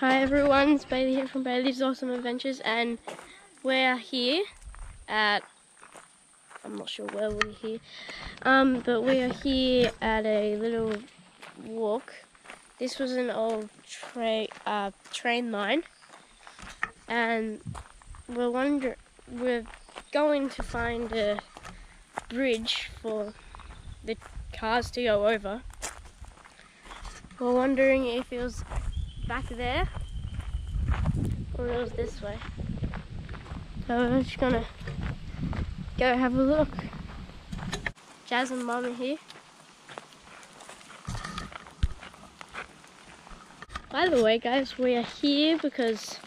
Hi everyone, it's Bailey here from Bailey's Awesome Adventures and we're here at, I'm not sure where we're here, um, but we are here at a little walk. This was an old tra uh, train line and we're wonder we're going to find a bridge for the cars to go over. We're wondering if it was back there or it was this way. So we're just gonna go have a look. Jazz and Mum are here. By the way guys, we are here because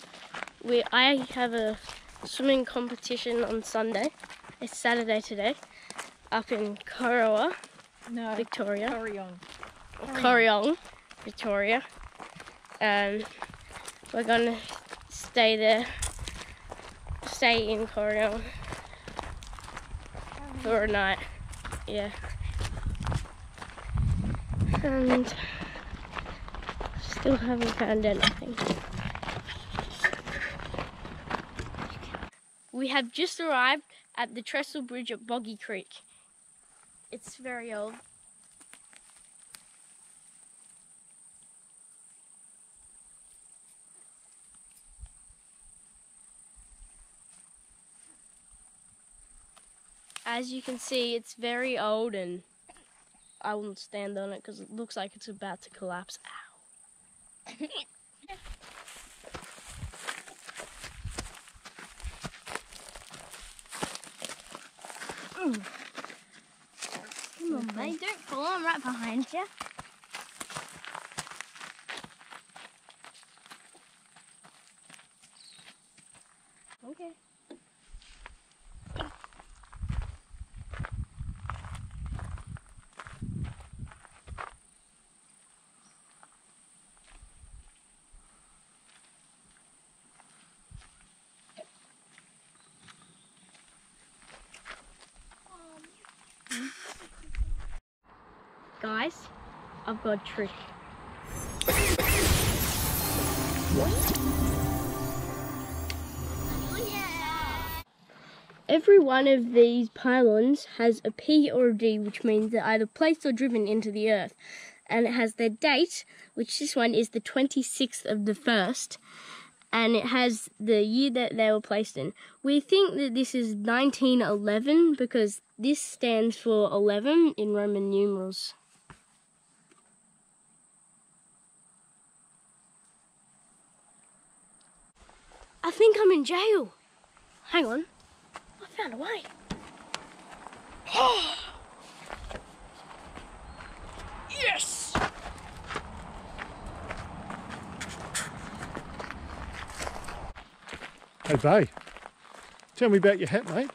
we I have a swimming competition on Sunday. It's Saturday today up in Corowa, No, Victoria. Coriong. Corryong, Victoria. And we're gonna stay there, stay in Corryong for a night. Yeah. And still haven't found anything. We have just arrived at the Trestle Bridge at Boggy Creek. It's very old. As you can see, it's very old and I wouldn't stand on it because it looks like it's about to collapse. Ow. Come on, mate. Don't fall, I'm right behind you. Okay. Guys, I've got a trick. Every one of these pylons has a P or a D, which means they're either placed or driven into the earth. And it has their date, which this one is the 26th of the 1st, and it has the year that they were placed in. We think that this is 1911 because this stands for 11 in Roman numerals. I think I'm in jail. Hang on. I found a way. yes! Hey, Bay, tell me about your hat, mate.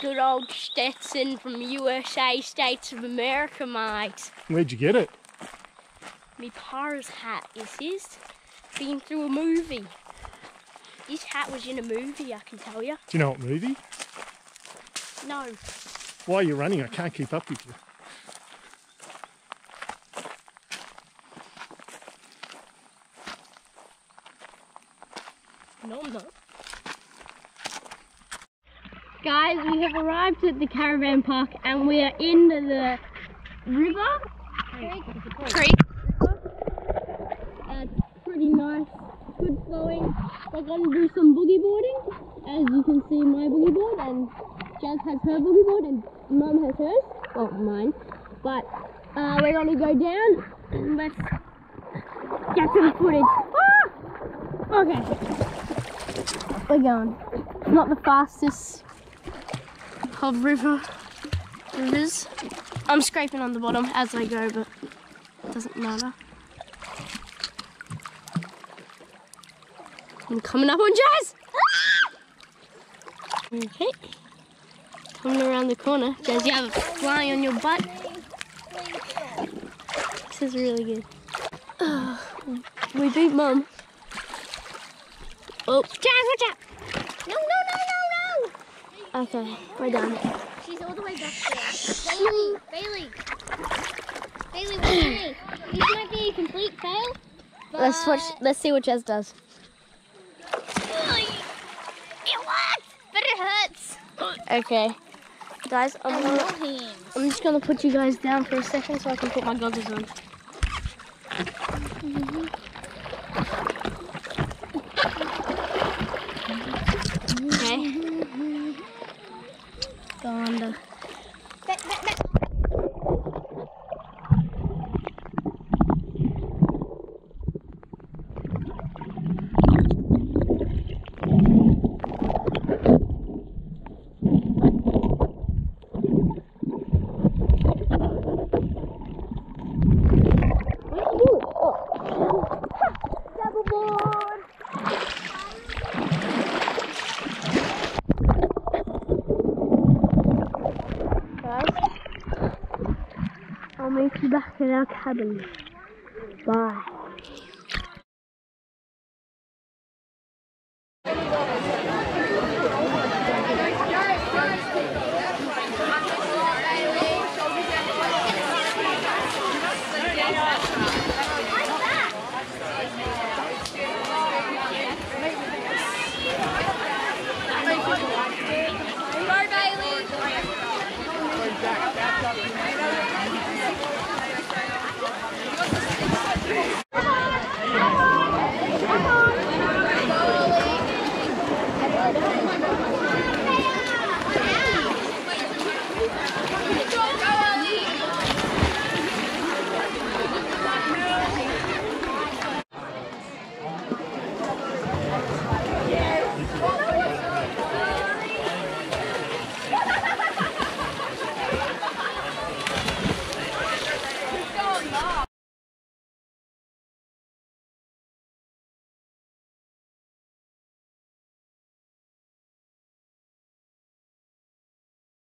Good old Stetson from USA, States of America, mate. Where'd you get it? Me pa's hat is his. Been through a movie. This hat was in a movie, I can tell you. Do you know what movie? No. Why are you're running, I can't keep up with you. No, I'm not. Guys, we have arrived at the caravan park and we are in the river. Creek. Uh, it's pretty nice, good flowing. To do some boogie boarding. As you can see, my boogie board and Jazz has her boogie board and Mum has hers. Well, mine. But uh, we're to go down and let's get some footage. Ah! Okay. We're going. Not the fastest of river rivers. I'm scraping on the bottom as I go, but it doesn't matter. I'm coming up on Jazz! Okay. Coming around the corner. Jazz, you have a fly on your butt. This is really good. Ah, we beat Mum. Oh, Jazz, watch out! No, no, no, no, no! Okay, we're done. She's all the way back there. Bailey, Bailey. Bailey, for me. This might be a complete fail. Let's watch. Let's see what Jazz does. It worked, but it hurts. Okay, guys, I'm gonna. I'm just gonna put you guys down for a second so I can put my goggles on. Mm-hmm. Okay. Mm-hmm. Go under. Back, back, back. Guys, I'll our cabin. Bye.